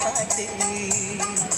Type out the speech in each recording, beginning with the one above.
party.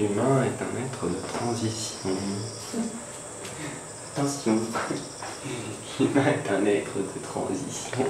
L'humain est un être de transition. Attention. L'humain est un être de transition.